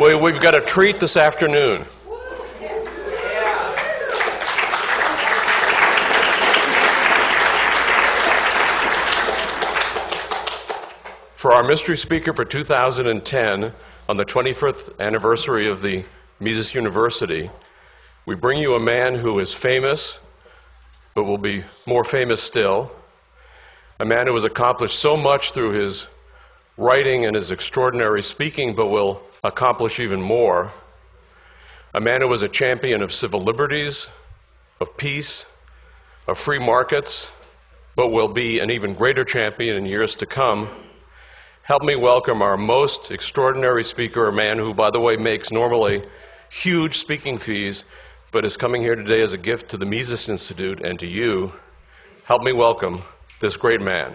We, we've got a treat this afternoon. For our mystery speaker for 2010, on the 25th anniversary of the Mises University, we bring you a man who is famous, but will be more famous still. A man who has accomplished so much through his writing and his extraordinary speaking, but will accomplish even more. A man who was a champion of civil liberties, of peace, of free markets, but will be an even greater champion in years to come. Help me welcome our most extraordinary speaker, a man who, by the way, makes normally huge speaking fees, but is coming here today as a gift to the Mises Institute and to you. Help me welcome this great man.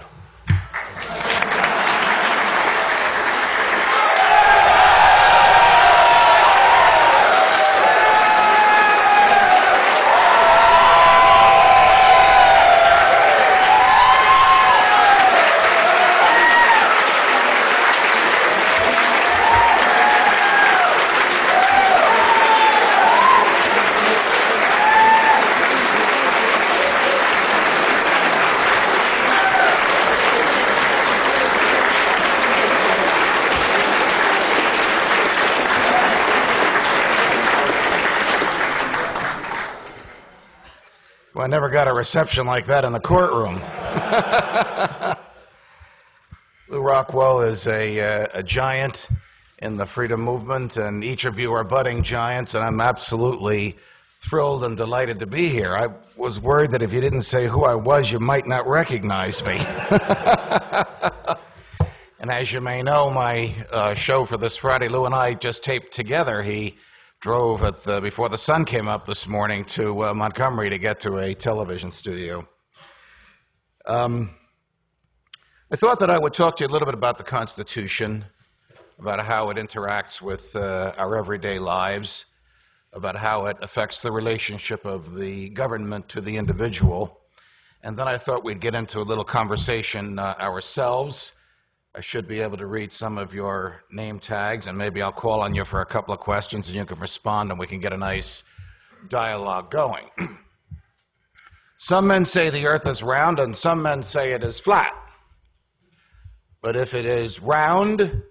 Never got a reception like that in the courtroom. Lew Rockwell is a, uh, a giant in the freedom movement, and each of you are budding giants, and I'm absolutely thrilled and delighted to be here. I was worried that if you didn't say who I was, you might not recognize me. and as you may know, my uh, show for this Friday, Lew and I just taped together. He drove the, before the sun came up this morning to uh, Montgomery to get to a television studio. Um, I thought that I would talk to you a little bit about the Constitution, about how it interacts with uh, our everyday lives, about how it affects the relationship of the government to the individual. And then I thought we'd get into a little conversation uh, ourselves I should be able to read some of your name tags, and maybe I'll call on you for a couple of questions and you can respond and we can get a nice dialogue going. some men say the earth is round, and some men say it is flat. But if it is round,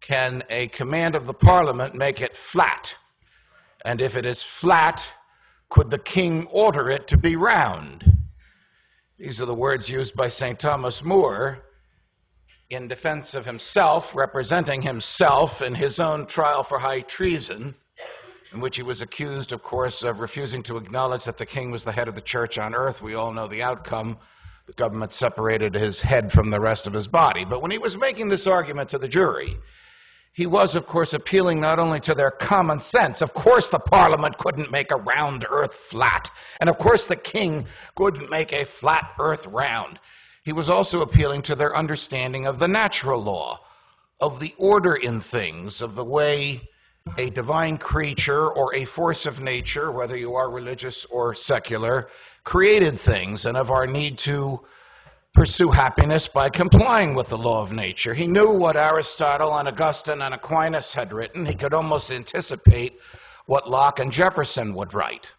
can a command of the parliament make it flat? And if it is flat, could the king order it to be round? These are the words used by St. Thomas More in defense of himself, representing himself in his own trial for high treason, in which he was accused, of course, of refusing to acknowledge that the king was the head of the church on earth. We all know the outcome. The government separated his head from the rest of his body. But when he was making this argument to the jury, he was, of course, appealing not only to their common sense. Of course, the parliament couldn't make a round earth flat. And of course, the king couldn't make a flat earth round he was also appealing to their understanding of the natural law, of the order in things, of the way a divine creature or a force of nature, whether you are religious or secular, created things, and of our need to pursue happiness by complying with the law of nature. He knew what Aristotle and Augustine and Aquinas had written. He could almost anticipate what Locke and Jefferson would write.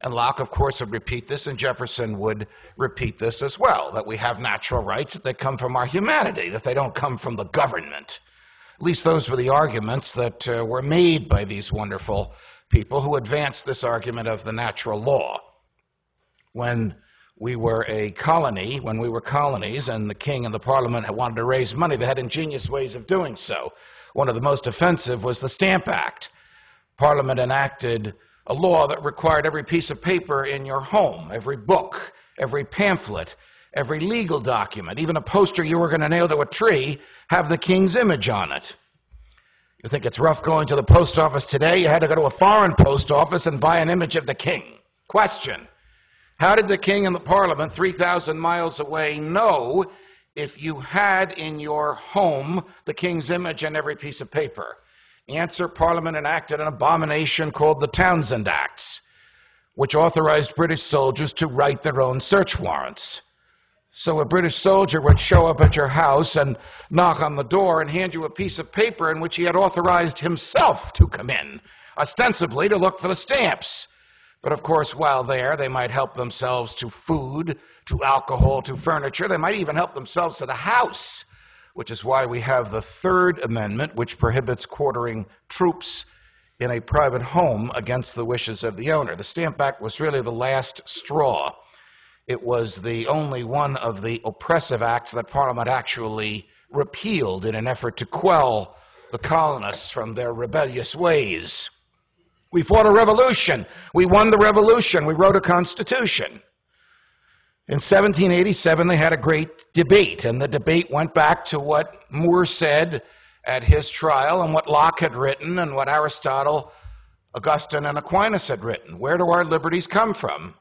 And Locke, of course, would repeat this, and Jefferson would repeat this as well that we have natural rights, that they come from our humanity, that they don't come from the government. At least those were the arguments that uh, were made by these wonderful people who advanced this argument of the natural law. When we were a colony, when we were colonies, and the king and the parliament wanted to raise money, they had ingenious ways of doing so. One of the most offensive was the Stamp Act. Parliament enacted a law that required every piece of paper in your home, every book, every pamphlet, every legal document, even a poster you were going to nail to a tree, have the king's image on it. You think it's rough going to the post office today? You had to go to a foreign post office and buy an image of the king. Question How did the king and the parliament 3,000 miles away know if you had in your home the king's image on every piece of paper? Answer, Parliament enacted an abomination called the Townshend Acts, which authorized British soldiers to write their own search warrants. So a British soldier would show up at your house and knock on the door and hand you a piece of paper in which he had authorized himself to come in, ostensibly to look for the stamps. But of course, while there, they might help themselves to food, to alcohol, to furniture. They might even help themselves to the house, which is why we have the Third Amendment, which prohibits quartering troops in a private home against the wishes of the owner. The Stamp Act was really the last straw. It was the only one of the oppressive acts that Parliament actually repealed in an effort to quell the colonists from their rebellious ways. We fought a revolution. We won the revolution. We wrote a constitution. In 1787, they had a great debate, and the debate went back to what More said at his trial and what Locke had written and what Aristotle, Augustine, and Aquinas had written. Where do our liberties come from?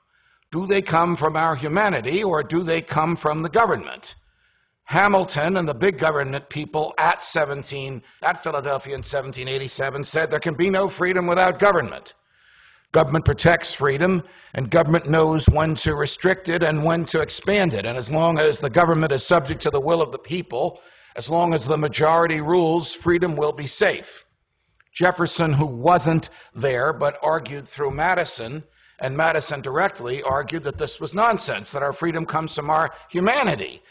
Do they come from our humanity or do they come from the government? Hamilton and the big government people at 17 at Philadelphia in 1787 said there can be no freedom without government. Government protects freedom, and government knows when to restrict it and when to expand it. And as long as the government is subject to the will of the people, as long as the majority rules, freedom will be safe. Jefferson, who wasn't there but argued through Madison, and Madison directly argued that this was nonsense, that our freedom comes from our humanity,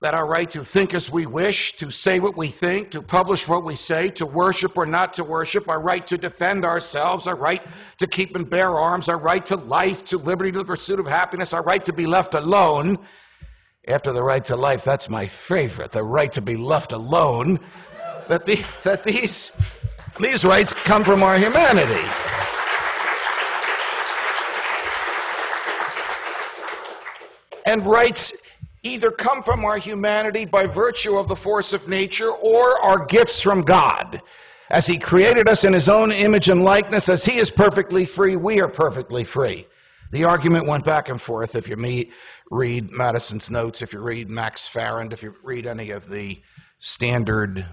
that our right to think as we wish, to say what we think, to publish what we say, to worship or not to worship, our right to defend ourselves, our right to keep and bear arms, our right to life, to liberty, to the pursuit of happiness, our right to be left alone. After the right to life, that's my favorite, the right to be left alone. That, the, that these, these rights come from our humanity. and rights either come from our humanity by virtue of the force of nature or are gifts from God. As He created us in His own image and likeness, as He is perfectly free, we are perfectly free. The argument went back and forth. If you meet, read Madison's notes, if you read Max Farrand, if you read any of the standard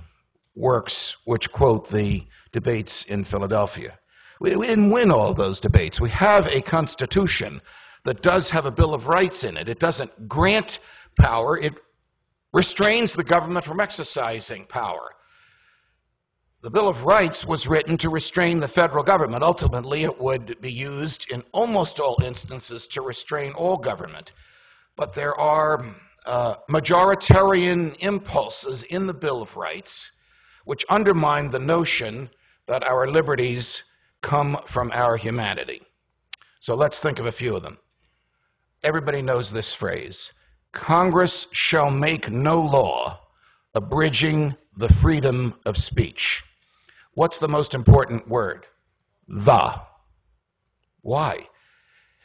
works which quote the debates in Philadelphia. We, we didn't win all those debates. We have a constitution that does have a Bill of Rights in it. It doesn't grant power, it restrains the government from exercising power. The Bill of Rights was written to restrain the federal government. Ultimately, it would be used in almost all instances to restrain all government. But there are uh, majoritarian impulses in the Bill of Rights which undermine the notion that our liberties come from our humanity. So let's think of a few of them. Everybody knows this phrase Congress shall make no law abridging the freedom of speech. What's the most important word? The. Why?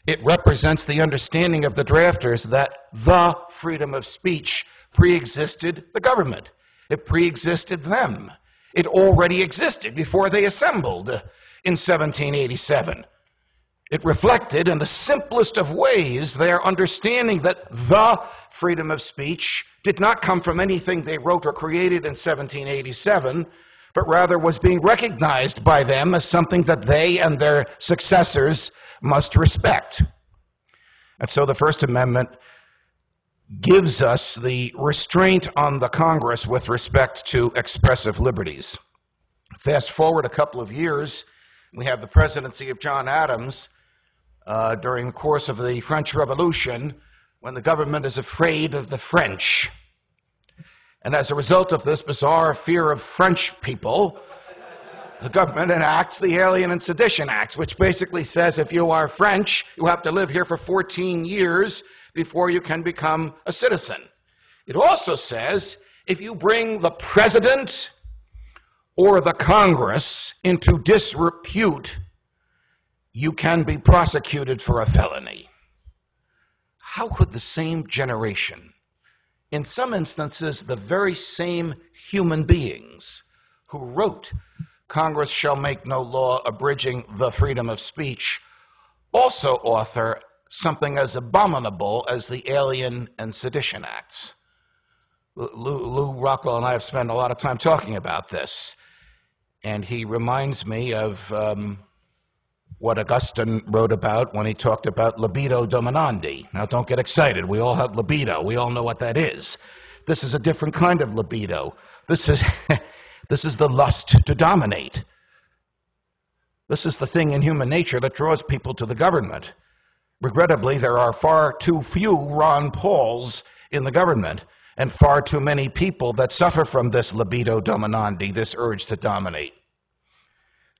It represents the understanding of the drafters that the freedom of speech preexisted the government. It preexisted them. It already existed before they assembled in 1787. It reflected in the simplest of ways their understanding that the freedom of speech did not come from anything they wrote or created in 1787, but rather was being recognized by them as something that they and their successors must respect. And so the First Amendment gives us the restraint on the Congress with respect to expressive liberties. Fast forward a couple of years, we have the presidency of John Adams uh, during the course of the French Revolution when the government is afraid of the French. And as a result of this bizarre fear of French people, the government enacts the Alien and Sedition Acts, which basically says if you are French, you have to live here for 14 years before you can become a citizen. It also says if you bring the president or the Congress into disrepute, you can be prosecuted for a felony. How could the same generation, in some instances, the very same human beings who wrote, Congress shall make no law abridging the freedom of speech, also author something as abominable as the Alien and Sedition Acts? Lou, Lew Rockwell and I have spent a lot of time talking about this, and he reminds me of. Um, what Augustine wrote about when he talked about libido dominandi. Now, don't get excited. We all have libido. We all know what that is. This is a different kind of libido. This is, this is the lust to dominate. This is the thing in human nature that draws people to the government. Regrettably, there are far too few Ron Pauls in the government and far too many people that suffer from this libido dominandi, this urge to dominate.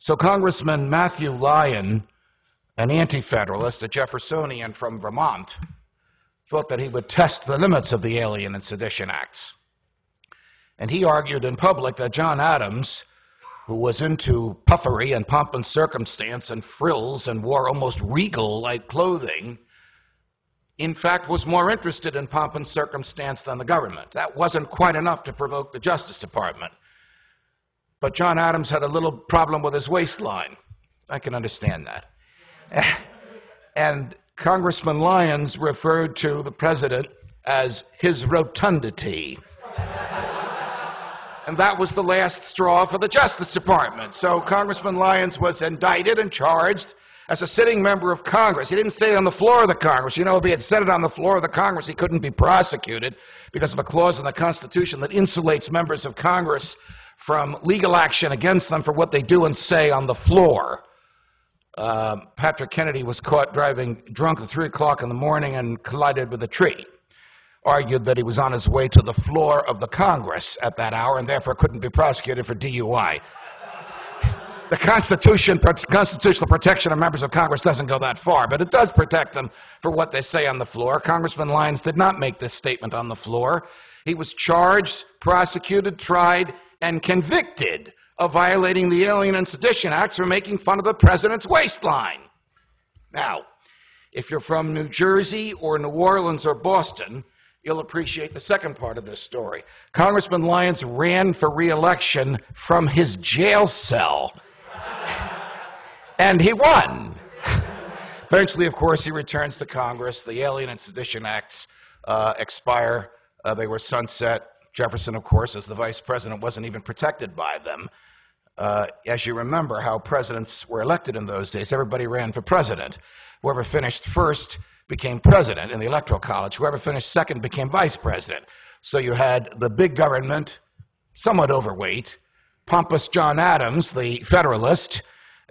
So, Congressman Matthew Lyon, an anti federalist, a Jeffersonian from Vermont, thought that he would test the limits of the Alien and Sedition Acts. And he argued in public that John Adams, who was into puffery and pomp and circumstance and frills and wore almost regal like clothing, in fact, was more interested in pomp and circumstance than the government. That wasn't quite enough to provoke the Justice Department. But John Adams had a little problem with his waistline. I can understand that. and Congressman Lyons referred to the president as his rotundity. and that was the last straw for the Justice Department. So Congressman Lyons was indicted and charged as a sitting member of Congress. He didn't say it on the floor of the Congress. You know, if he had said it on the floor of the Congress, he couldn't be prosecuted because of a clause in the Constitution that insulates members of Congress from legal action against them for what they do and say on the floor. Uh, Patrick Kennedy was caught driving drunk at 3 o'clock in the morning and collided with a tree. Argued that he was on his way to the floor of the Congress at that hour and therefore couldn't be prosecuted for DUI. The Constitution, constitutional protection of members of Congress doesn't go that far, but it does protect them for what they say on the floor. Congressman Lyons did not make this statement on the floor. He was charged, prosecuted, tried, and convicted of violating the Alien and Sedition Acts for making fun of the president's waistline. Now, if you're from New Jersey or New Orleans or Boston, you'll appreciate the second part of this story. Congressman Lyons ran for reelection from his jail cell, and he won. Eventually, of course, he returns to Congress. The Alien and Sedition Acts uh, expire, uh, they were sunset. Jefferson, of course, as the vice president, wasn't even protected by them. Uh, as you remember how presidents were elected in those days, everybody ran for president. Whoever finished first became president in the Electoral College. Whoever finished second became vice president. So you had the big government, somewhat overweight, pompous John Adams, the Federalist,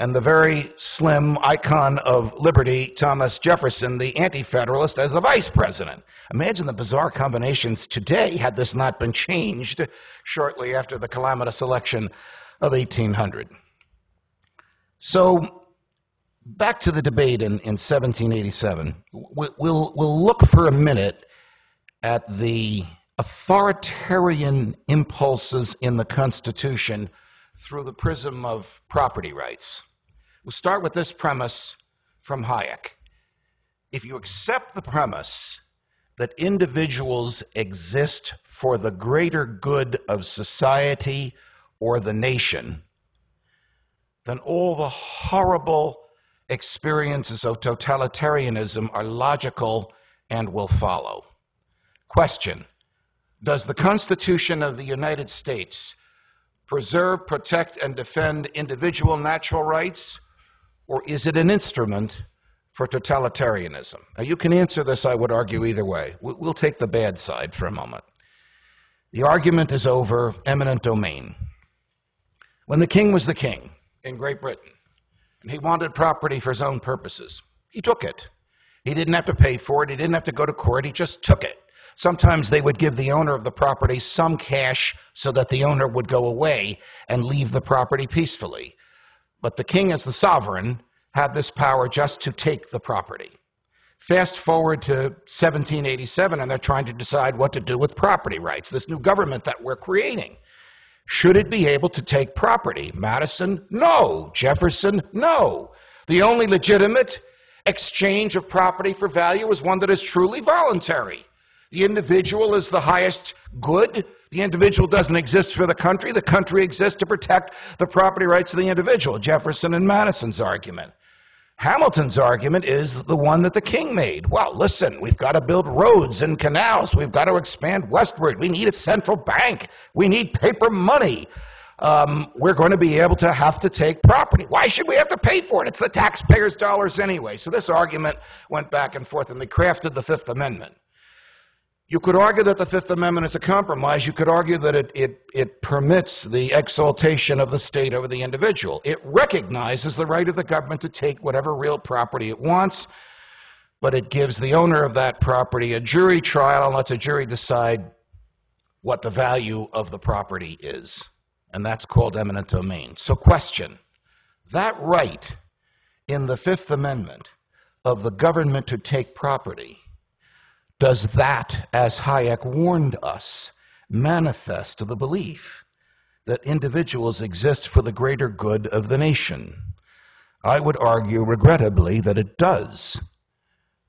and the very slim icon of liberty, Thomas Jefferson, the anti federalist, as the vice president. Imagine the bizarre combinations today had this not been changed shortly after the calamitous election of 1800. So, back to the debate in, in 1787. We'll, we'll look for a minute at the authoritarian impulses in the Constitution through the prism of property rights. We'll start with this premise from Hayek. If you accept the premise that individuals exist for the greater good of society or the nation, then all the horrible experiences of totalitarianism are logical and will follow. Question Does the Constitution of the United States preserve, protect, and defend individual natural rights or is it an instrument for totalitarianism? Now, you can answer this, I would argue, either way. We'll take the bad side for a moment. The argument is over eminent domain. When the king was the king in Great Britain, and he wanted property for his own purposes, he took it. He didn't have to pay for it, he didn't have to go to court, he just took it. Sometimes they would give the owner of the property some cash so that the owner would go away and leave the property peacefully. But the king, as the sovereign, had this power just to take the property. Fast forward to 1787, and they're trying to decide what to do with property rights, this new government that we're creating. Should it be able to take property? Madison, no. Jefferson, no. The only legitimate exchange of property for value is one that is truly voluntary. The individual is the highest good. The individual doesn't exist for the country. The country exists to protect the property rights of the individual. Jefferson and Madison's argument. Hamilton's argument is the one that the king made. Well, listen, we've got to build roads and canals. We've got to expand westward. We need a central bank. We need paper money. um, we're going to be able to have to take property. Why should we have to pay for it? It's the taxpayers' dollars anyway. So this argument went back and forth, and they crafted the Fifth Amendment. You could argue that the Fifth Amendment is a compromise. You could argue that it, it, it permits the exaltation of the state over the individual. It recognizes the right of the government to take whatever real property it wants, but it gives the owner of that property a jury trial and lets a jury decide what the value of the property is. And that's called eminent domain. So, question that right in the Fifth Amendment of the government to take property does that, as Hayek warned us, manifest the belief that individuals exist for the greater good of the nation? I would argue, regrettably, that it does.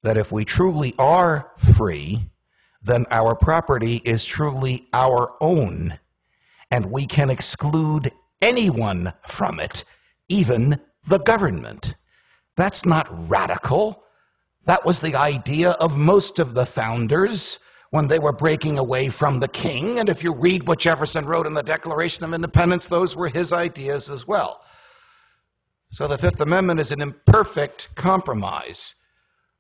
That if we truly are free, then our property is truly our own, and we can exclude anyone from it, even the government. That's not radical. That was the idea of most of the founders when they were breaking away from the king. And if you read what Jefferson wrote in the Declaration of Independence, those were his ideas as well. So the Fifth Amendment is an imperfect compromise.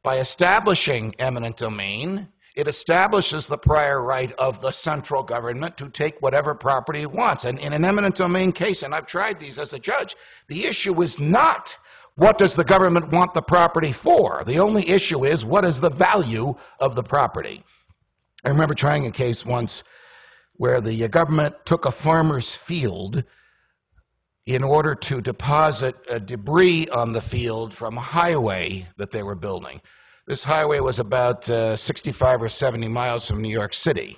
By establishing eminent domain, it establishes the prior right of the central government to take whatever property it wants. And in an eminent domain case, and I've tried these as a judge, the issue is not what does the government want the property for? The only issue is what is the value of the property? I remember trying a case once where the government took a farmer's field in order to deposit debris on the field from a highway that they were building. This highway was about uh, 65 or 70 miles from New York City.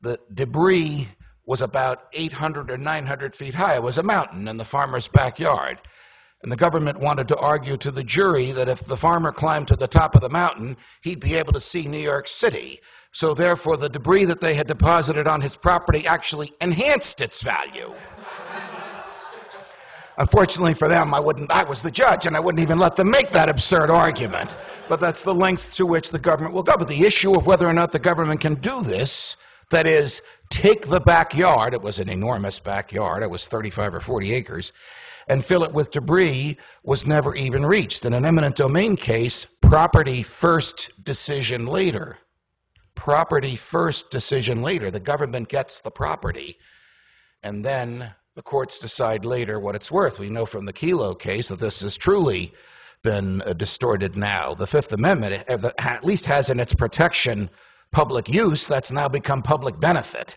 The debris was about 800 or 900 feet high. It was a mountain in the farmer's backyard. And the government wanted to argue to the jury that if the farmer climbed to the top of the mountain, he'd be able to see New York City. So, therefore, the debris that they had deposited on his property actually enhanced its value. Unfortunately for them, I wouldn't I was the judge and I wouldn't even let them make that absurd argument. But that's the length to which the government will go. But the issue of whether or not the government can do this, that is, take the backyard, it was an enormous backyard, it was 35 or 40 acres, and fill it with debris was never even reached. In an eminent domain case, property first, decision later. Property first, decision later. The government gets the property, and then the courts decide later what it's worth. We know from the Kelo case that this has truly been uh, distorted now. The Fifth Amendment uh, at least has in its protection public use that's now become public benefit.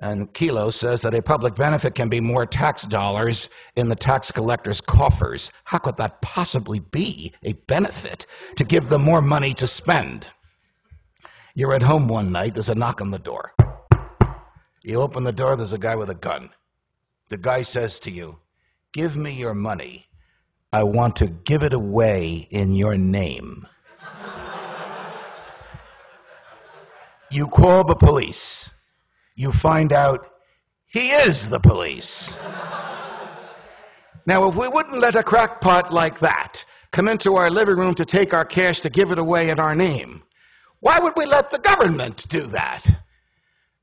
And Kelo says that a public benefit can be more tax dollars in the tax collector's coffers. How could that possibly be a benefit to give them more money to spend? You're at home one night, there's a knock on the door. You open the door, there's a guy with a gun. The guy says to you, Give me your money. I want to give it away in your name. you call the police you find out he is the police. now, if we wouldn't let a crackpot like that come into our living room to take our cash to give it away in our name, why would we let the government do that?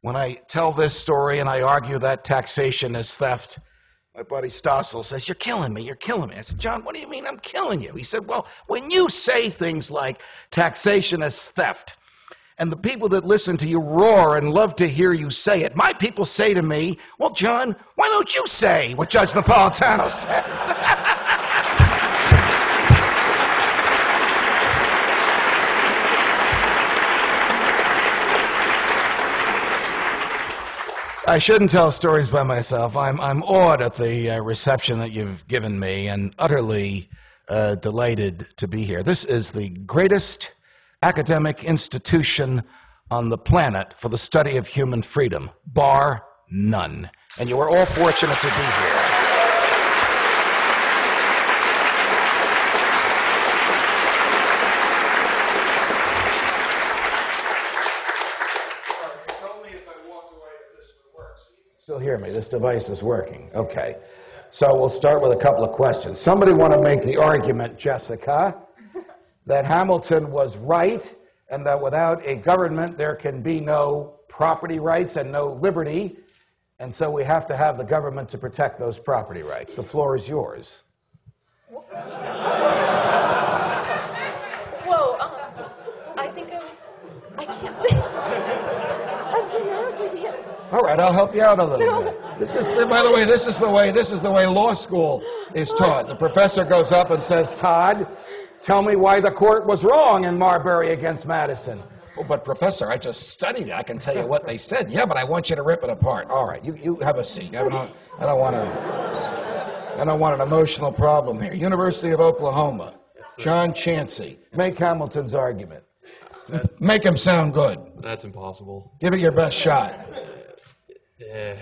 When I tell this story and I argue that taxation is theft, my buddy Stossel says, You're killing me, you're killing me. I said, John, what do you mean I'm killing you? He said, Well, when you say things like taxation is theft, and the people that listen to you roar and love to hear you say it. My people say to me, Well, John, why don't you say what Judge Napolitano says? I shouldn't tell stories by myself. I'm, I'm awed at the uh, reception that you've given me and utterly uh, delighted to be here. This is the greatest academic institution on the planet for the study of human freedom, bar none. And you are all fortunate to be here. Still hear me? This device is working. Okay. So we'll start with a couple of questions. Somebody want to make the argument, Jessica? That Hamilton was right and that without a government there can be no property rights and no liberty. And so we have to have the government to protect those property rights. The floor is yours. Whoa, um, I think I was. I can't say. I'm too nervous. I can't. All right, I'll help you out a little No. bit. This is, by the way, this is the way this is the way law school is taught. The professor goes up and says, "Todd, tell me why the court was wrong in Marbury against Madison." Oh, but professor, I just studied it. I can tell you what they said. Yeah, but I want you to rip it apart. All right, you, you have a seat. I don't, I don't want to. I don't want an emotional problem here. University of Oklahoma. John Chansey. Make Hamilton's argument. Make him sound good. That's impossible. Give it your best shot. Yeah,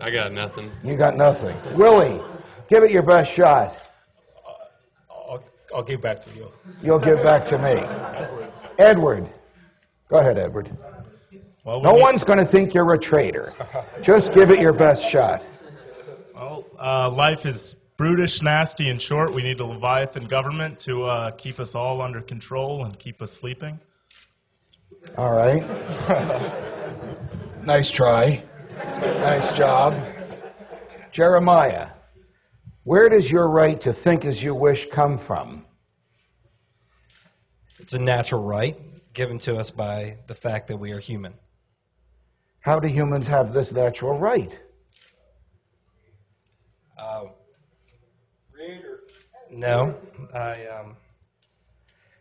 I got nothing. You got nothing. Willie, give it your best shot. I'll, I'll give back to you. You'll give back to me. Edward. Go ahead, Edward. Well, No one's going to think you're a traitor. Just give it your best shot. Well, uh, life is brutish, nasty, and short. We need a Leviathan government to uh, keep us all under control and keep us sleeping. All right. nice try. Nice job. Jeremiah, where does your right to think as you wish come from? It's a natural right given to us by the fact that we are human. How do humans have this natural right? No, I um,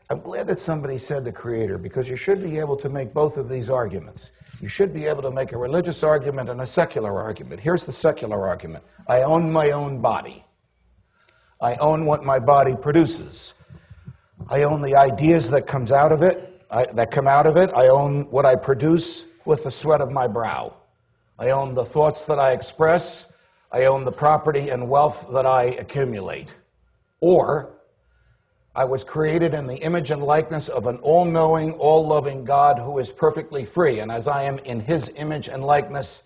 I'm glad that somebody said the Creator because you should be able to make both of these arguments. You should be able to make a religious argument and a secular argument. Here's the secular argument I own my own body, I own what my body produces, I own the ideas that comes out of it, I, that come out of it. I own what I produce with the sweat of my brow. I own the thoughts that I express. I own the property and wealth that I accumulate. Or I was created in the image and likeness of an all knowing, all loving God who is perfectly free. And as I am in his image and likeness,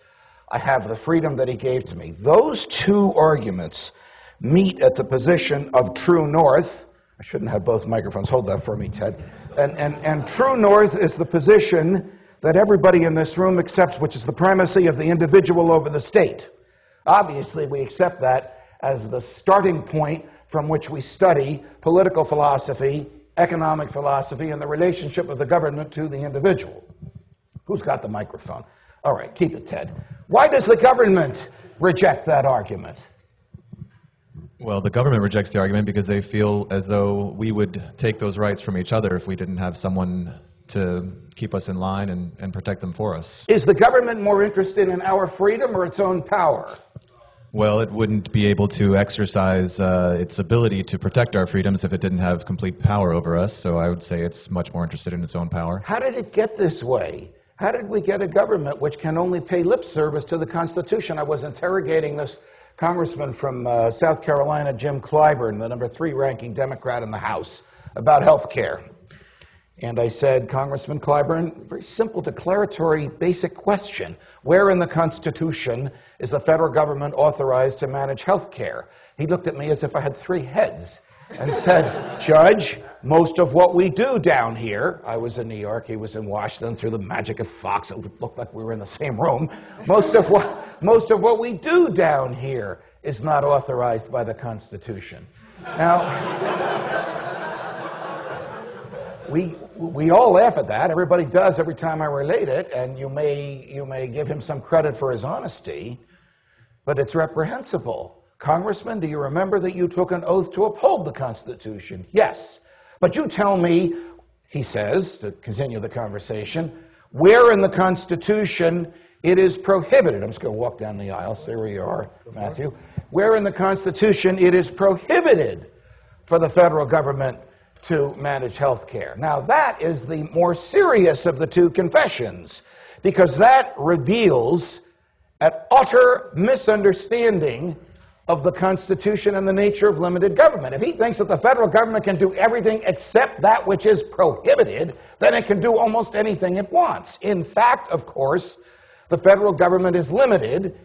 I have the freedom that he gave to me. Those two arguments meet at the position of true north. I shouldn't have both microphones. Hold that for me, Ted. And, and, and true north is the position that everybody in this room accepts, which is the primacy of the individual over the state. Obviously, we accept that as the starting point from which we study political philosophy, economic philosophy, and the relationship of the government to the individual. Who's got the microphone? All right, keep it, Ted. Why does the government reject that argument? Well, the government rejects the argument because they feel as though we would take those rights from each other if we didn't have someone to keep us in line and, and protect them for us. Is the government more interested in our freedom or its own power? Well, it wouldn't be able to exercise uh, its ability to protect our freedoms if it didn't have complete power over us, so I would say it's much more interested in its own power. How did it get this way? How did we get a government which can only pay lip service to the Constitution? I was interrogating this congressman from uh, South Carolina, Jim Clyburn, the number three ranking Democrat in the House, about health care. And I said, Congressman Clyburn, very simple declaratory basic question. Where in the Constitution is the federal government authorized to manage health care? He looked at me as if I had three heads and said, Judge, most of what we do down here, I was in New York, he was in Washington, through the magic of Fox, it looked like we were in the same room. Most of what, most of what we do down here is not authorized by the Constitution. Now, we, we all laugh at that. Everybody does every time I relate it, and you may, you may give him some credit for his honesty, but it's reprehensible. Congressman, do you remember that you took an oath to uphold the Constitution? Yes. But you tell me, he says, to continue the conversation, where in the Constitution it is prohibited. I'm just going to walk down the aisle. Stay where you are, Matthew. Where in the Constitution it is prohibited for the federal government to manage health care. Now, that is the more serious of the two confessions because that reveals an utter misunderstanding of the Constitution and the nature of limited government. If he thinks that the federal government can do everything except that which is prohibited, then it can do almost anything it wants. In fact, of course, the federal government is limited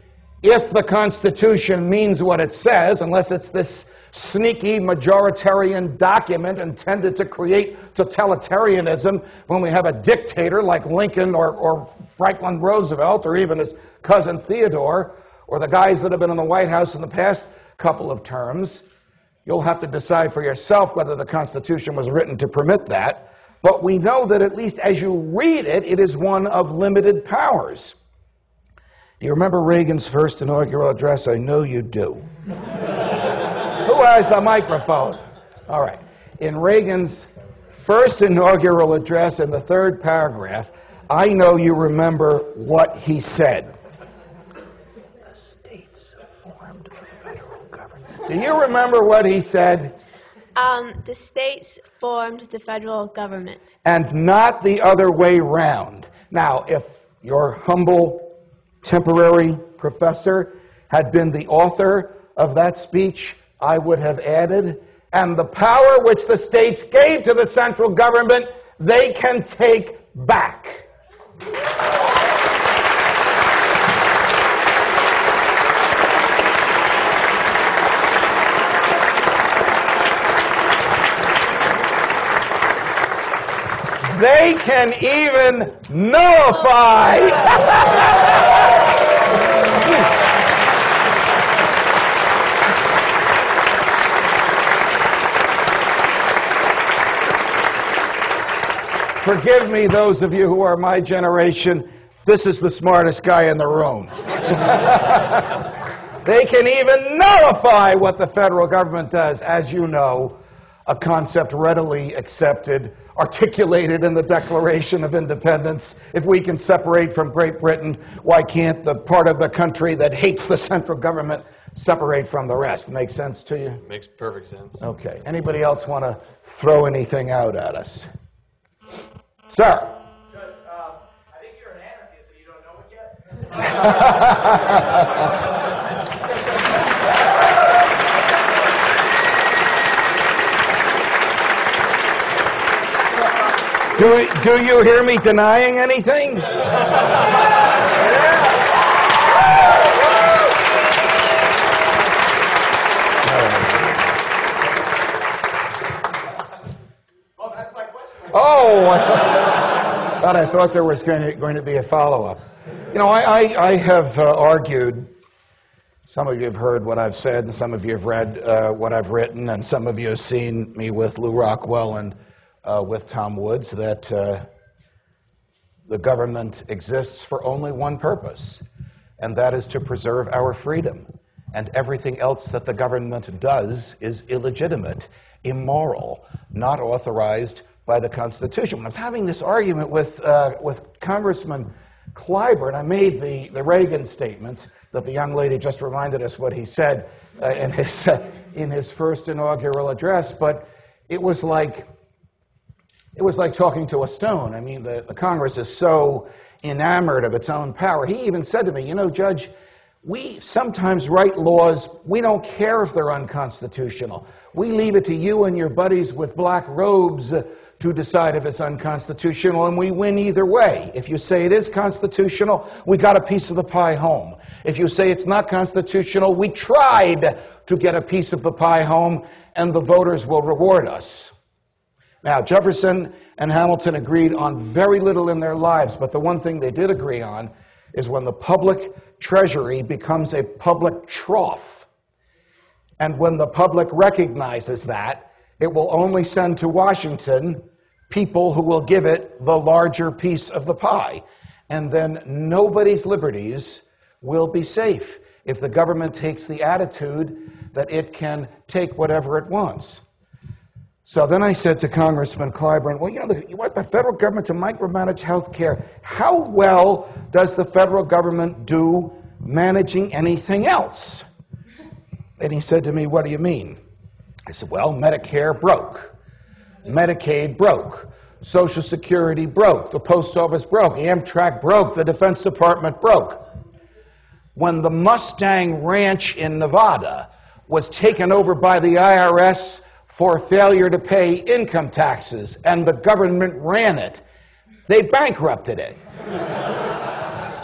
if the Constitution means what it says, unless it's this sneaky majoritarian document intended to create totalitarianism when we have a dictator like Lincoln or, or Franklin Roosevelt, or even his cousin Theodore or the guys that have been in the White House in the past couple of terms. You'll have to decide for yourself whether the Constitution was written to permit that. But we know that at least as you read it, it is one of limited powers. Do you remember Reagan's first inaugural address? I know you do. Who has the microphone? All right. In Reagan's first inaugural address, in the third paragraph, I know you remember what he said. The states formed a federal government. Do you remember what he said? Um, the states formed the federal government. And not the other way round. Now, if your humble temporary professor had been the author of that speech, I would have added, and the power which the states gave to the central government, they can take back. They can even nullify. Forgive me, those of you who are my generation. This is the smartest guy in the room. they can even nullify what the federal government does, as you know, a concept readily accepted, articulated in the Declaration of Independence. If we can separate from Great Britain, why can't the part of the country that hates the central government separate from the rest? Make sense to you? Makes perfect sense. Okay. Anybody else want to throw anything out at us? Sir. Um, I think you're an anarchist and you don't know it yet. Do, do you hear me denying anything? Oh, I thought, I thought there was going to, going to be a follow up. You know, I, I, I have uh, argued, some of you have heard what I've said, and some of you have read uh, what I've written, and some of you have seen me with Lew Rockwell and uh, with Tom Woods, that uh, the government exists for only one purpose, and that is to preserve our freedom. And everything else that the government does is illegitimate, immoral, not authorized by the Constitution. When I was having this argument with, uh, with Congressman Clyburn, I made the, the Reagan statement that the young lady just reminded us what he said uh, in, his, uh, in his first inaugural address, but it was like it was like talking to a stone. I mean, the, the, Congress is so enamored of its own power. He even said to me, You know, Judge, we sometimes write laws, we don't care if they're unconstitutional. We leave it to you and your buddies with black robes to decide if it's unconstitutional, and we win either way. If you say it is constitutional, we got a piece of the pie home. If you say it's not constitutional, we tried to get a piece of the pie home, and the voters will reward us. Now, Jefferson and Hamilton agreed on very little in their lives, but the one thing they did agree on is when the public treasury becomes a public trough, and when the public recognizes that, it will only send to Washington people who will give it the larger piece of the pie. And then nobody's liberties will be safe if the government takes the attitude that it can take whatever it wants. So then I said to Congressman Clyburn, well, you know, the, you want the federal government to micromanage health care. How well does the federal government do managing anything else? And he said to me, what do you mean? I said, well, Medicare broke. Medicaid broke. Social Security broke. The Post Office broke. Amtrak broke. The Defense Department broke. When the Mustang Ranch in Nevada was taken over by the IRS for failure to pay income taxes, and the government ran it. They bankrupted it.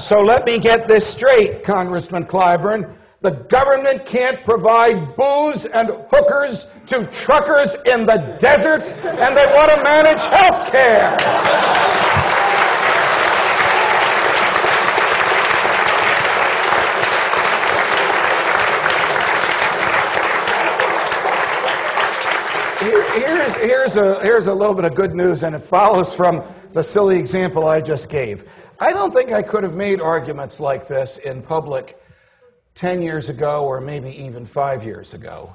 so let me get this straight, Congressman Clyburn. The government can't provide booze and hookers to truckers in the desert, and they want to manage health care. Here's, a, here's a little bit of good news, and it follows from the silly example I just gave. I don't think I could have made arguments like this in public 10 years ago or maybe even five years ago.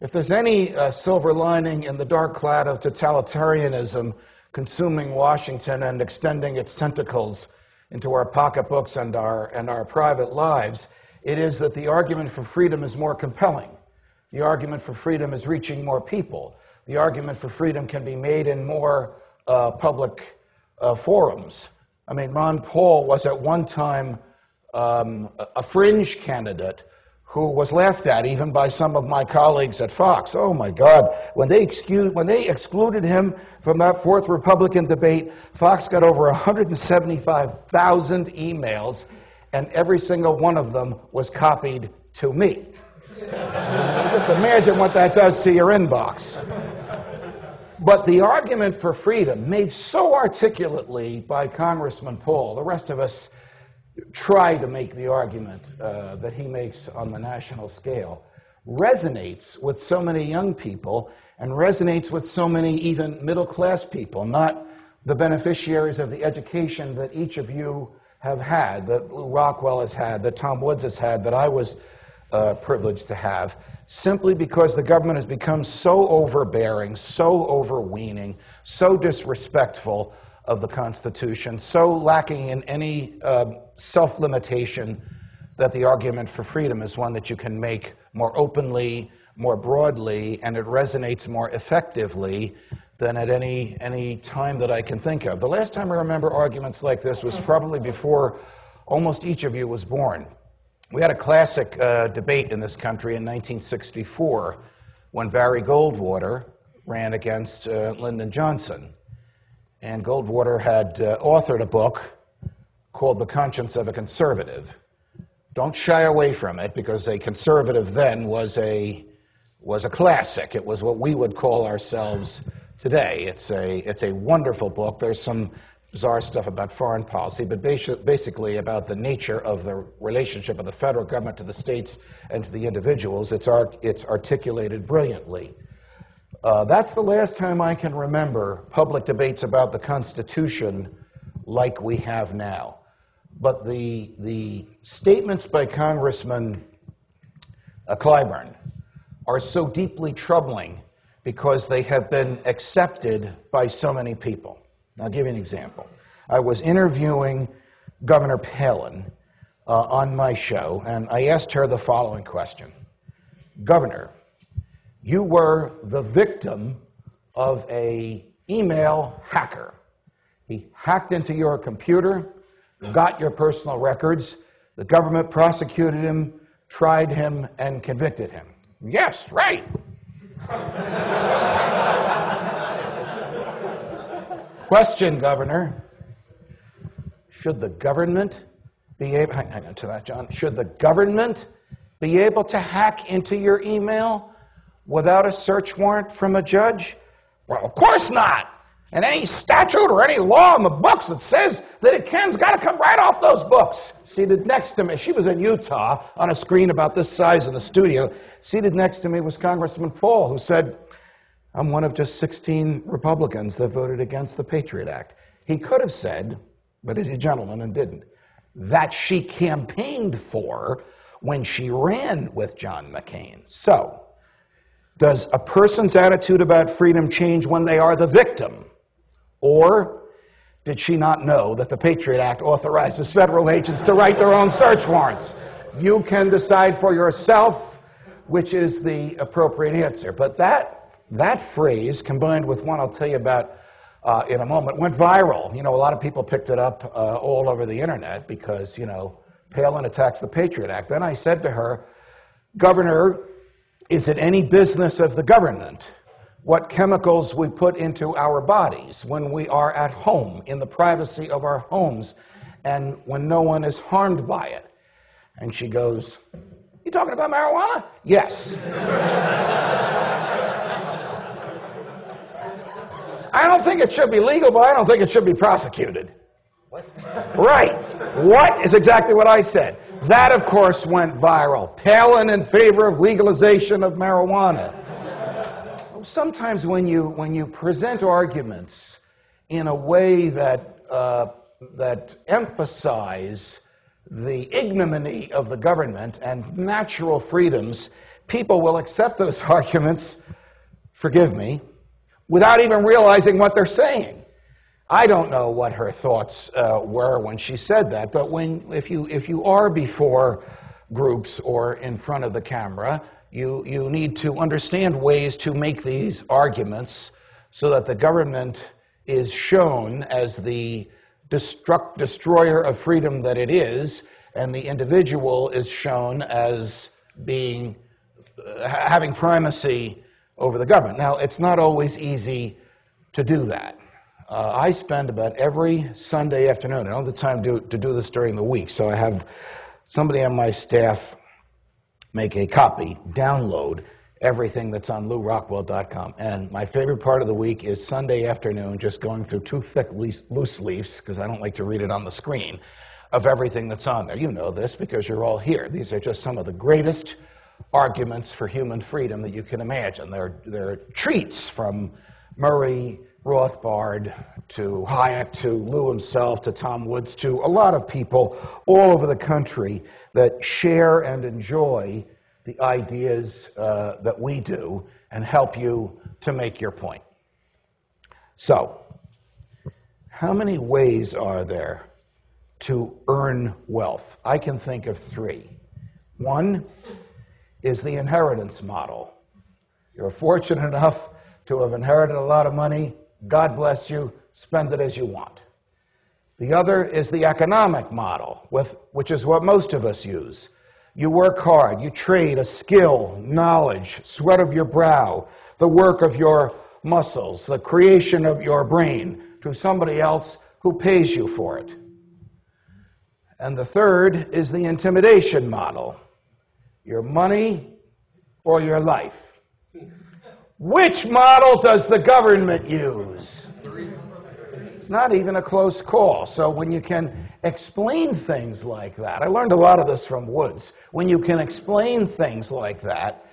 If there's any uh, silver lining in the dark cloud of totalitarianism consuming Washington and extending its tentacles into our pocketbooks and our, and our private lives, it is that the argument for freedom is more compelling. The argument for freedom is reaching more people. The argument for freedom can be made in more uh, public uh, forums. I mean, Ron Paul was at one time um, a fringe candidate who was laughed at even by some of my colleagues at Fox. Oh my God. When they, excused, when they excluded him from that fourth Republican debate, Fox got over 175,000 emails, and every single one of them was copied to me. Just imagine what that does to your inbox. But the argument for freedom, made so articulately by Congressman Paul, the rest of us try to make the argument uh, that he makes on the national scale, resonates with so many young people and resonates with so many even middle class people, not the beneficiaries of the education that each of you have had, that Lew Rockwell has had, that Tom Woods has had, that I was uh, privileged to have simply because the government has become so overbearing, so overweening, so disrespectful of the Constitution, so lacking in any uh, self limitation that the argument for freedom is one that you can make more openly, more broadly, and it resonates more effectively than at any, any time that I can think of. The last time I remember arguments like this was probably before almost each of you was born. We had a classic uh, debate in this country in 1964 when Barry Goldwater ran against uh, Lyndon Johnson. And Goldwater had uh, authored a book called The Conscience of a Conservative. Don't shy away from it because a conservative then was a, was a classic. It was what we would call ourselves today. It's a, it's a wonderful book. There's some bizarre stuff about foreign policy, but basically about the nature of the relationship of the federal government to the states and to the individuals. It's, art, it's articulated brilliantly. Uh, that's the last time I can remember public debates about the Constitution like we have now. But the, the statements by Congressman uh, Clyburn are so deeply troubling because they have been accepted by so many people. I'll give you an example. I was interviewing Governor Palin uh, on my show, and I asked her the following question Governor, you were the victim of a email hacker. He hacked into your computer, got your personal records. The government prosecuted him, tried him, and convicted him. Yes, right. Question, Governor. Should the government be able, hang on to that, John. Should the government be able to hack into your email without a search warrant from a judge? Well, of course not. And any statute or any law in the books that says that it can's got to come right off those books. Seated next to me, she was in Utah on a screen about this size in the studio. Seated next to me was Congressman Paul, who said, I'm one of just 16 Republicans that voted against the Patriot Act. He could have said, but he's a gentleman and didn't, that she campaigned for when she ran with John McCain. So, does a person's attitude about freedom change when they are the victim? Or did she not know that the Patriot Act authorizes federal agents to write their own search warrants? You can decide for yourself which is the appropriate answer. But that that phrase, combined with one I'll tell you about uh, in a moment, went viral. You know, a lot of people picked it up uh, all over the internet because, you know, Palin attacks the Patriot Act. Then I said to her, Governor, is it any business of the government what chemicals we put into our bodies when we are at home, in the privacy of our homes, and when no one is harmed by it? And she goes, You talking about marijuana? Yes. I don't think it should be legal, but I don't think it should be prosecuted. What? Right. What is exactly what I said. That, of course, went viral. Palin in favor of legalization of marijuana. sometimes when you, when you present arguments in a way that, uh, that emphasize the ignominy of the government and natural freedoms, people will accept those arguments, forgive me, without even realizing what they're saying. I don't know what her thoughts uh, were when she said that, but when, if, you, if you are before groups or in front of the camera, you, you need to understand ways to make these arguments so that the government is shown as the destruct, destroyer of freedom that it is, and the individual is shown as being uh, having primacy over the government. Now, it's not always easy to do that. Uh, I spend about every Sunday afternoon. I don't have the time to, to do this during the week, so I have somebody on my staff make a copy, download everything that's on lewrockwell.com. And my favorite part of the week is Sunday afternoon, just going through two thick loose, loose leaves, because I don't like to read it on the screen, of everything that's on there. You know this because you're all here. These are just some of the greatest arguments for human freedom that you can imagine. They're, they're treats from Murray Rothbard to Hayek to Lew himself to Tom Woods to a lot of people all over the country that share and enjoy the ideas uh, that we do and help you to make your point. So, how many ways are there to earn wealth? I can think of three. One is the inheritance model. You're fortunate enough to have inherited a lot of money. God bless you, spend it as you want. The other is the economic model, with, which is what most of us use. You work hard, you trade a skill, knowledge, sweat of your brow, the work of your muscles, the creation of your brain to somebody else who pays you for it. And the third is the intimidation model your money or your life. Which model does the government use? It's not even a close call. So when you can explain things like that, I learned a lot of this from Woods. When you can explain things like that,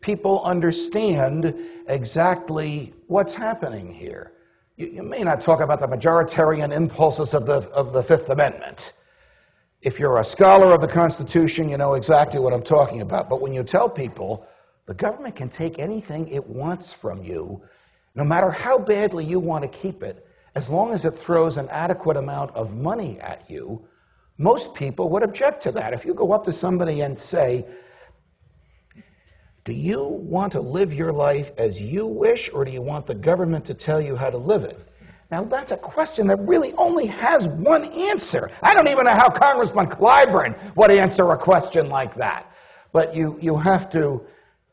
people understand exactly what's happening here. You, you may not talk about the majoritarian impulses of the, of the Fifth Amendment. If you're a scholar of the Constitution, you know exactly what I'm talking about. But when you tell people the government can take anything it wants from you, no matter how badly you want to keep it, as long as it throws an adequate amount of money at you, most people would object to that. If you go up to somebody and say, Do you want to live your life as you wish, or do you want the government to tell you how to live it? Now, that's a question that really only has one answer. I don't even know how Congressman Clyburn would answer a question like that. But you, you have to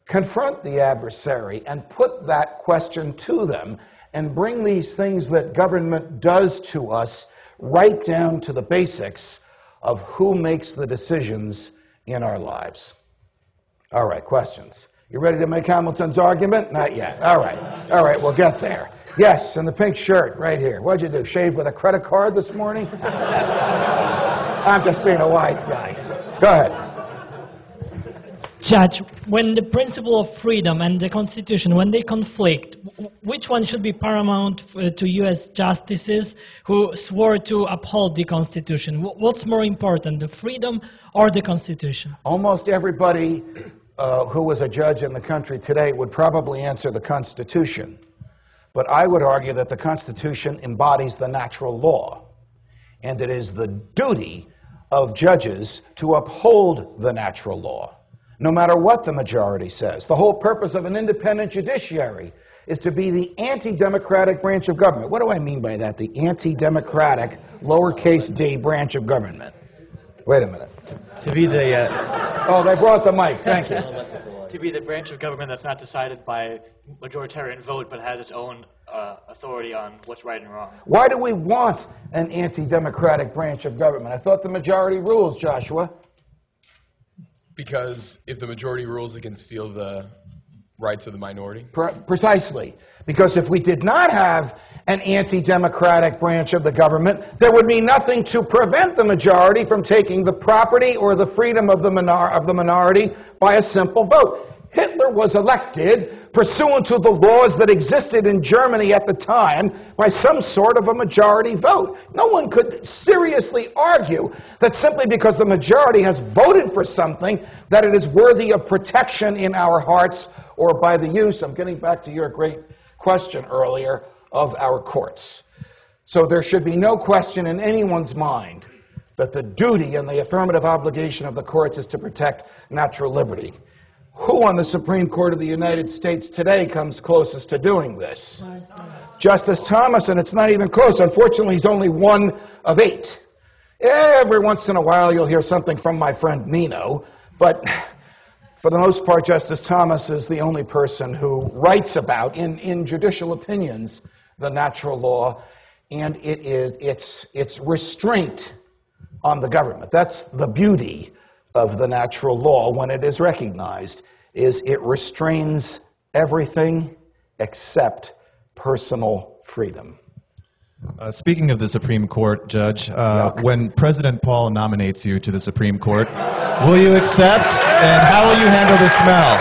confront the adversary and put that question to them and bring these things that government does to us right down to the basics of who makes the decisions in our lives. All right, questions. You ready to make Hamilton's argument? Not yet. All right. All right, we'll get there. Yes, and the pink shirt right here. What'd you do? Shave with a credit card this morning? I'm just being a wise guy. Go ahead. Judge, when the principle of freedom and the Constitution, when they conflict, which one should be paramount to U.S. justices who swore to uphold the Constitution? What's more important, the freedom or the Constitution? Almost everybody uh, who was a judge in the country today would probably answer the Constitution. But I would argue that the Constitution embodies the natural law, and it is the duty of judges to uphold the natural law no matter what the majority says. The whole purpose of an independent judiciary is to be the anti democratic branch of government. What do I mean by that? The anti democratic, lowercase d branch of government. Wait a minute. To be the. Uh... Oh, they brought the mic. Thank you. To be the branch of government that's not decided by majoritarian vote but has its own uh, authority on what's right and wrong. Why do we want an anti democratic branch of government? I thought the majority rules, Joshua. Because if the majority rules, it can steal the rights of the minority? Pre- precisely. Because if we did not have an anti democratic branch of the government, there would be nothing to prevent the majority from taking the property or the freedom of the, minor- of the minority by a simple vote. Hitler was elected pursuant to the laws that existed in Germany at the time by some sort of a majority vote. No one could seriously argue that simply because the majority has voted for something, that it is worthy of protection in our hearts or by the use, I'm getting back to your great question earlier, of our courts. So there should be no question in anyone's mind that the duty and the affirmative obligation of the courts is to protect natural liberty. Who on the Supreme Court of the United States today comes closest to doing this? Justice Thomas, and it's not even close. Unfortunately, he's only one of eight. Every once in a while, you'll hear something from my friend Nino, but for the most part, Justice Thomas is the only person who writes about, in, in judicial opinions, the natural law, and it is its, its restraint on the government. That's the beauty of the natural law when it is recognized is it restrains everything except personal freedom. Uh, speaking of the Supreme Court, Judge, uh, when President Paul nominates you to the Supreme Court, will you accept and how will you handle the smell?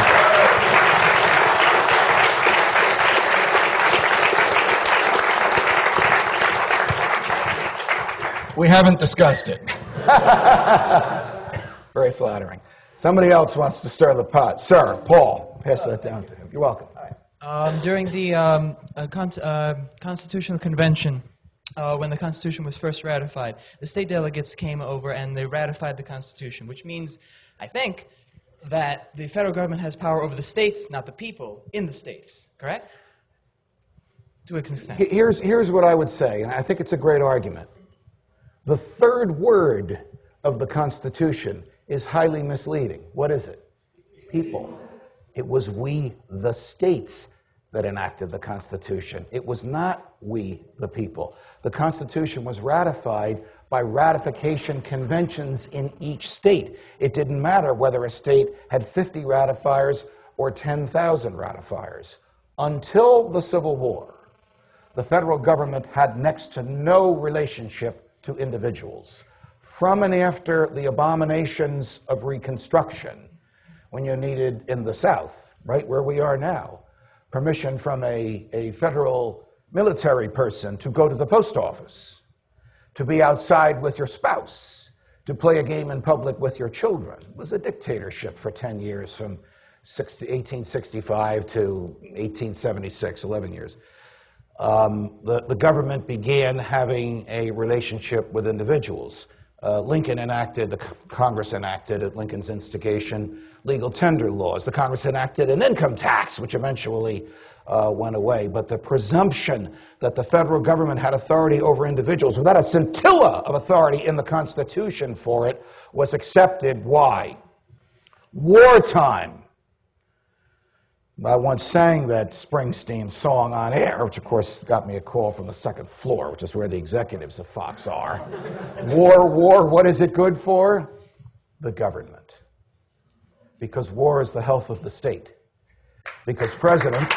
We haven't discussed it. Very flattering. Somebody else wants to stir the pot. Sir, Paul, pass that down to him. You're welcome. Um, during the um, uh, con- uh, Constitutional Convention, uh, when the Constitution was first ratified, the state delegates came over and they ratified the Constitution, which means, I think, that the federal government has power over the states, not the people in the states, correct? To an extent. Here's, here's what I would say, and I think it's a great argument. The third word of the Constitution is highly misleading. What is it? People. It was we, the states, that enacted the Constitution. It was not we, the people. The Constitution was ratified by ratification conventions in each state. It didn't matter whether a state had 50 ratifiers or 10,000 ratifiers. Until the Civil War, the federal government had next to no relationship to individuals. From and after the abominations of Reconstruction, when you needed in the South, right where we are now, permission from a, a federal military person to go to the post office, to be outside with your spouse, to play a game in public with your children. It was a dictatorship for 10 years from 1865 to 1876, 11 years um, the, the government began having a relationship with individuals. Uh, Lincoln enacted, the Congress enacted at Lincoln's instigation, legal tender laws. The Congress enacted an income tax, which eventually uh, went away. But the presumption that the federal government had authority over individuals without a scintilla of authority in the Constitution for it was accepted. Why? Wartime I once sang that Springsteen song on air, which of course got me a call from the second floor, which is where the executives of Fox are. war, war, what is it good for? The government. Because war is the health of the state. Because presidents.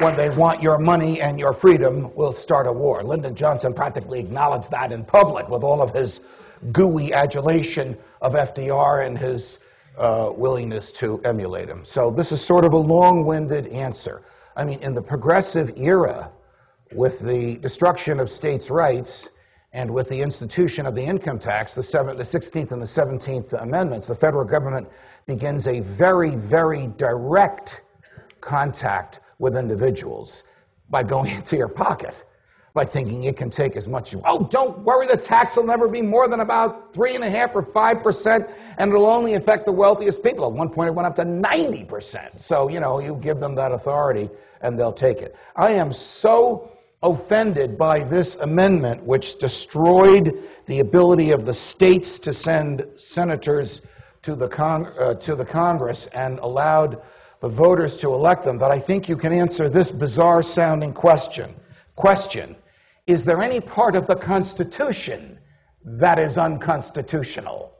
when they want your money and your freedom, will start a war. Lyndon Johnson practically acknowledged that in public with all of his gooey adulation of FDR and his uh, willingness to emulate him. So this is sort of a long-winded answer. I mean, in the progressive era, with the destruction of states' rights and with the institution of the income tax, the, the 16th and the 17th Amendments, the federal government begins a very, very direct contact with individuals by going into your pocket by thinking it can take as much. Oh, don't worry, the tax will never be more than about three and a half or five percent, and it'll only affect the wealthiest people. At one point, it went up to 90 percent. So, you know, you give them that authority and they'll take it. I am so offended by this amendment, which destroyed the ability of the states to send senators to the, uh, to the Congress and allowed the voters to elect them, that I think you can answer this bizarre sounding question. Question Is there any part of the Constitution that is unconstitutional?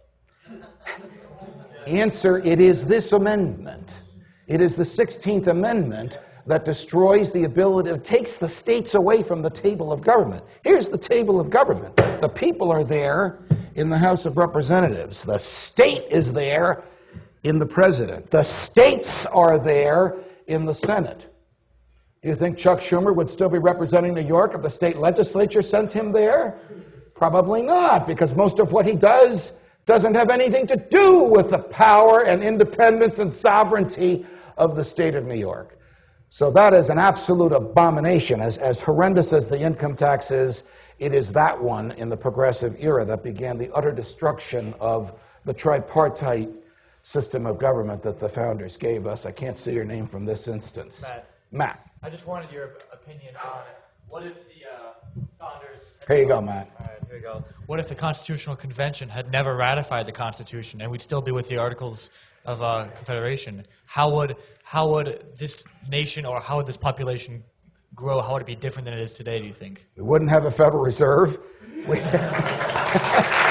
Answer It is this amendment. It is the 16th Amendment that destroys the ability, that takes the states away from the table of government. Here's the table of government. The people are there in the House of Representatives. The state is there in the president. The states are there in the Senate. Do you think Chuck Schumer would still be representing New York if the state legislature sent him there? Probably not, because most of what he does doesn't have anything to do with the power and independence and sovereignty of the state of New York. So that is an absolute abomination. As, as horrendous as the income tax is, it is that one in the progressive era that began the utter destruction of the tripartite system of government that the founders gave us. I can't see your name from this instance. Matt. Matt. I just wanted your opinion on what if the uh, founders. Here you go, Matt. All right, here we go. What if the Constitutional Convention had never ratified the Constitution and we'd still be with the Articles of uh, Confederation? How would how would this nation or how would this population grow? How would it be different than it is today? Do you think? We wouldn't have a Federal Reserve.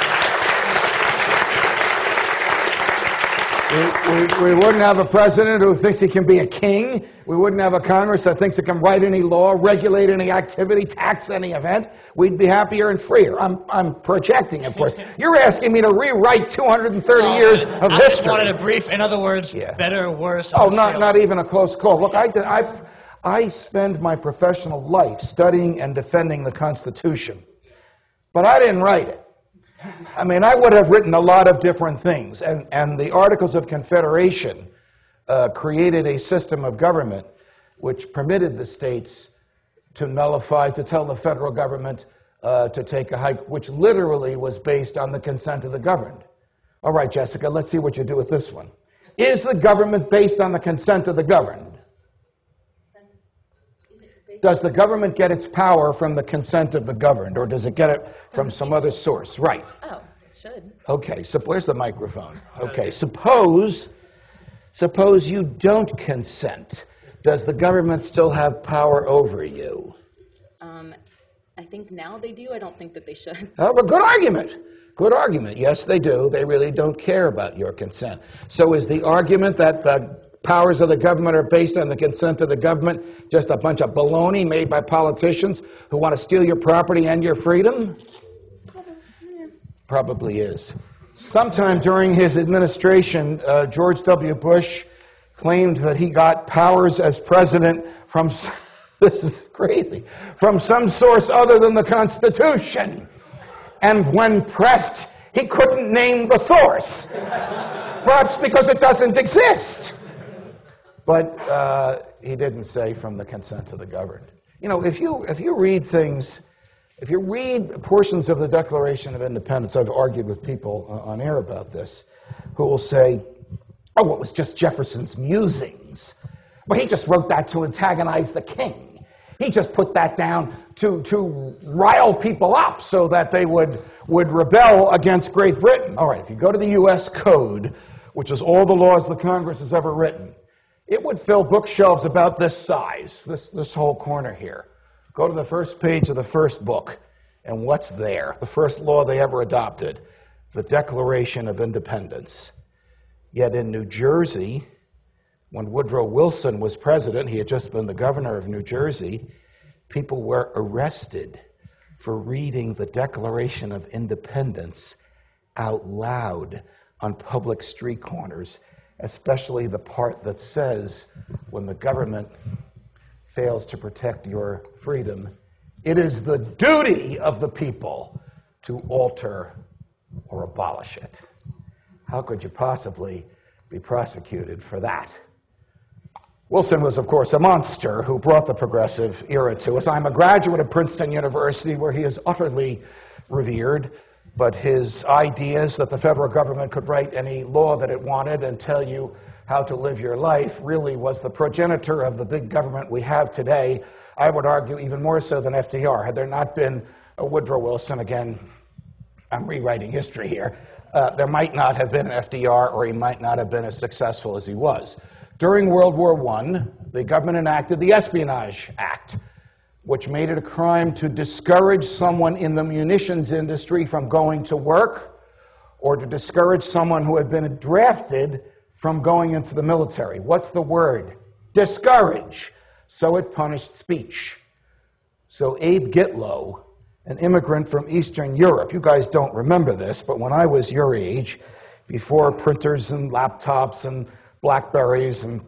We- We, wouldn't have a president who thinks he can be a king. We wouldn't have a Congress that thinks it can write any law, regulate any activity, tax any event. We'd be happier and freer. I'm, I'm projecting, of course. You're asking me to rewrite 230 years of I just history. wanted a brief. In other words, yeah. better, or worse. Oh, not, scale. not even a close call. Look, I, I, I spend my professional life studying and defending the Constitution, but I didn't write it. I mean, I would have written a lot of different things, and, and the Articles of Confederation uh, created a system of government which permitted the states to nullify, to tell the federal government uh, to take a hike, which literally was based on the consent of the governed. All right, Jessica, let's see what you do with this one. Is the government based on the consent of the governed? Does the government get its power from the consent of the governed, or does it get it from some other source? Right. Oh, it should. Okay, so where's the microphone? Okay, suppose, suppose you don't consent. Does the government still have power over you? Um, I think now they do. I don't think that they should. Oh, but good argument. Good argument. Yes, they do. They really don't care about your consent. So is the argument that the powers of the government are based on the consent of the government just a bunch of baloney made by politicians who want to steal your property and your freedom? Probably is. Sometime during his administration, uh, George W. Bush claimed that he got powers as president from, this is crazy, from some source other than the Constitution. And when pressed, he couldn't name the source. Perhaps because it doesn't exist. But uh, he didn't say from the consent of the governed. You know, if you, if you read things, if you read portions of the Declaration of Independence, I've argued with people on air about this, who will say, oh, it was just Jefferson's musings. Well, he just wrote that to antagonize the king. He just put that down to, to rile people up so that they would, would rebel against Great Britain. All right, if you go to the U.S. Code, which is all the laws the Congress has ever written, it would fill bookshelves about this size, this, this whole corner here. Go to the first page of the first book, and what's there? The first law they ever adopted the Declaration of Independence. Yet in New Jersey, when Woodrow Wilson was president, he had just been the governor of New Jersey, people were arrested for reading the Declaration of Independence out loud on public street corners, especially the part that says when the government fails to protect your freedom, it is the duty of the people to alter or abolish it. How could you possibly be prosecuted for that? Wilson was, of course, a monster who brought the progressive era to us. I'm a graduate of Princeton University, where he is utterly revered, but his ideas that the federal government could write any law that it wanted and tell you how to live your life really was the progenitor of the big government we have today. I would argue even more so than FDR. Had there not been a Woodrow Wilson, again, I'm rewriting history here, uh, there might not have been an FDR or he might not have been as successful as he was. During World War I, the government enacted the Espionage Act, which made it a crime to discourage someone in the munitions industry from going to work or to discourage someone who had been drafted from going into the military. What's the word? Discourage. so it punished speech. So Abe Gitlow, an immigrant from Eastern Europe, you guys don't remember this, but when I was your age, before printers and laptops and Blackberries and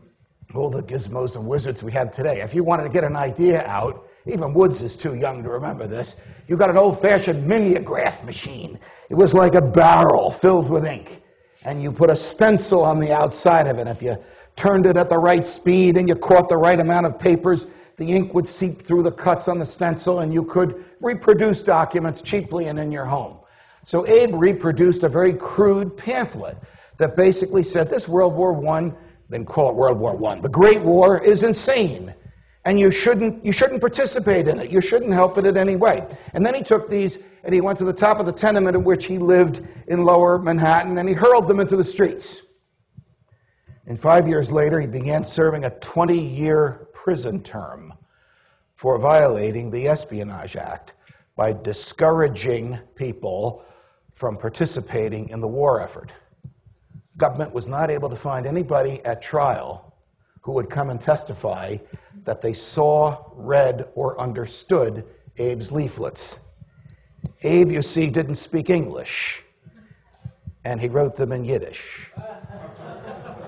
all the gizmos and wizards we have today, if you wanted to get an idea out, even Woods is too young to remember this, you got an old fashioned mimeograph machine. It was like a barrel filled with ink. And you put a stencil on the outside of it. If you turned it at the right speed and you caught the right amount of papers, the ink would seep through the cuts on the stencil and you could reproduce documents cheaply and in your home. So Abe reproduced a very crude pamphlet that basically said this World War I, then call it World War I, the Great War is insane. And you shouldn't, you shouldn't participate in it. You shouldn't help it in any way. And then he took these and he went to the top of the tenement in which he lived in lower Manhattan and he hurled them into the streets. And five years later, he began serving a 20 year prison term for violating the Espionage Act by discouraging people from participating in the war effort. Government was not able to find anybody at trial who would come and testify that they saw, read, or understood Abe's leaflets. Abe, you see, didn't speak English, and he wrote them in Yiddish.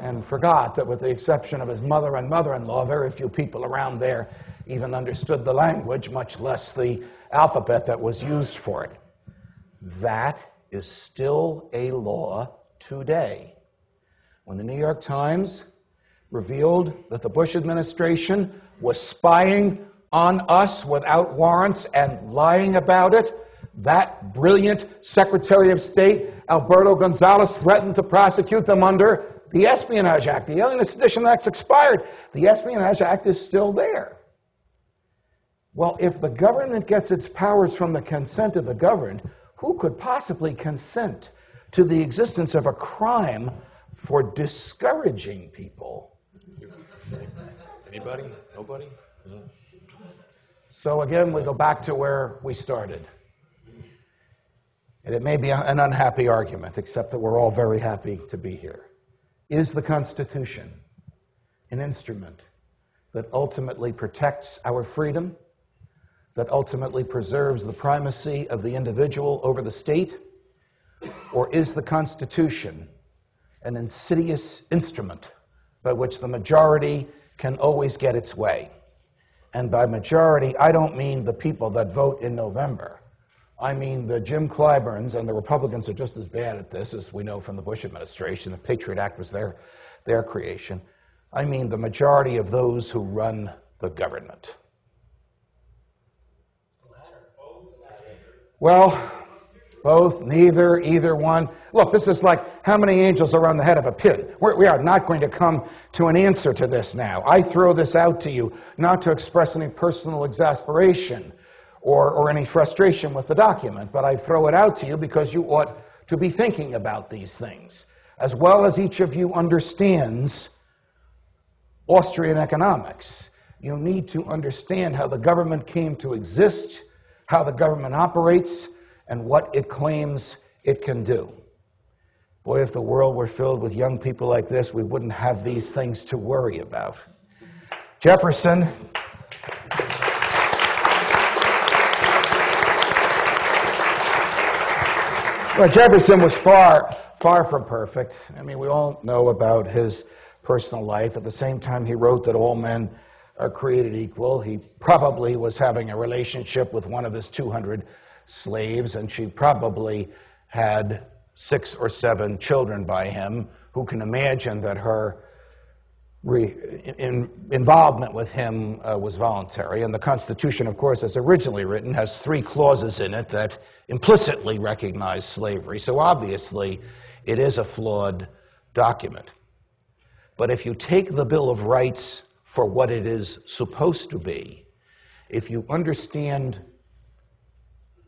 and forgot that, with the exception of his mother and mother in law, very few people around there even understood the language, much less the alphabet that was used for it. That is still a law today. When the New York Times revealed that the Bush administration was spying on us without warrants and lying about it, that brilliant Secretary of State, Alberto Gonzales, threatened to prosecute them under the Espionage Act. The Alien Sedition Act's expired. The Espionage Act is still there. Well, if the government gets its powers from the consent of the governed, who could possibly consent to the existence of a crime for discouraging people? Anybody? Nobody? No. So again, we go back to where we started. And it may be an unhappy argument, except that we're all very happy to be here. Is the Constitution an instrument that ultimately protects our freedom, that ultimately preserves the primacy of the individual over the state? Or is the Constitution an insidious instrument by which the majority can always get its way? And by majority, I don't mean the people that vote in November. I mean, the Jim Clyburns and the Republicans are just as bad at this as we know from the Bush administration. The Patriot Act was their, their creation. I mean, the majority of those who run the government. Well, both, neither, either one. Look, this is like how many angels are on the head of a pin. We're, we are not going to come to an answer to this now. I throw this out to you not to express any personal exasperation or, or any frustration with the document, but I throw it out to you because you ought to be thinking about these things. As well as each of you understands Austrian economics, you need to understand how the government came to exist, how the government operates, and what it claims it can do. Boy, if the world were filled with young people like this, we wouldn't have these things to worry about. Jefferson. Well, Jefferson was far, far from perfect. I mean, we all know about his personal life. At the same time, he wrote that all men are created equal. He probably was having a relationship with one of his 200 slaves, and she probably had six or seven children by him. Who can imagine that her re, in, involvement with him uh, was voluntary? And the Constitution, of course, as originally written, has three clauses in it that implicitly recognize slavery. So obviously, it is a flawed document. But if you take the Bill of Rights for what it is supposed to be, if you understand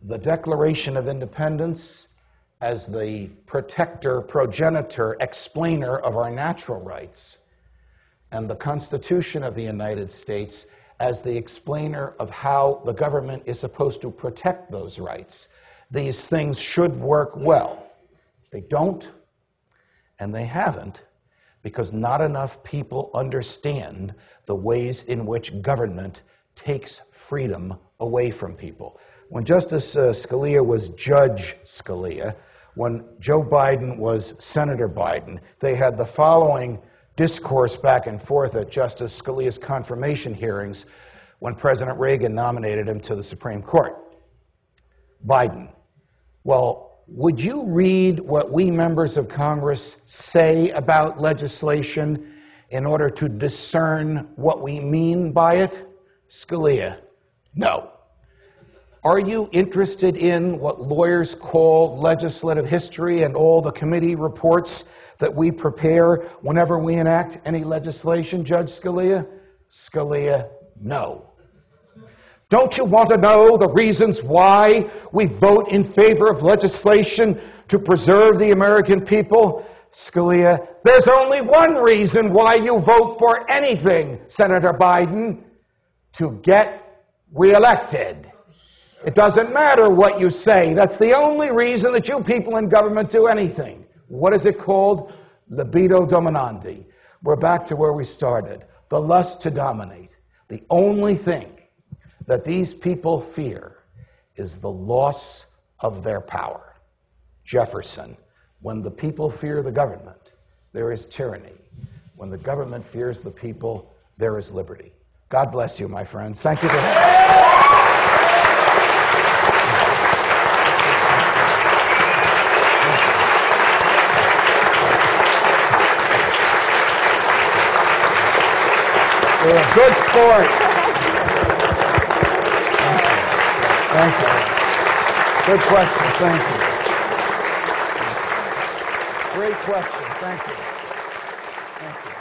the Declaration of Independence as the protector, progenitor, explainer of our natural rights, and the Constitution of the United States as the explainer of how the government is supposed to protect those rights. These things should work well. They don't, and they haven't, because not enough people understand the ways in which government takes freedom away from people. When Justice uh, Scalia was Judge Scalia, when Joe Biden was Senator Biden, they had the following discourse back and forth at Justice Scalia's confirmation hearings when President Reagan nominated him to the Supreme Court. Biden, well, would you read what we members of Congress say about legislation in order to discern what we mean by it? Scalia, no. Are you interested in what lawyers call legislative history and all the committee reports that we prepare whenever we enact any legislation, Judge Scalia? Scalia, no. Don't you want to know the reasons why we vote in favor of legislation to preserve the American people? Scalia, there's only one reason why you vote for anything, Senator Biden to get reelected. It doesn't matter what you say. That's the only reason that you people in government do anything. What is it called? Libido dominandi. We're back to where we started the lust to dominate. The only thing that these people fear is the loss of their power. Jefferson, when the people fear the government, there is tyranny. When the government fears the people, there is liberty. God bless you, my friends. Thank you a good sport. Thank you. Good question. Thank you. Great question. Thank you. Thank you.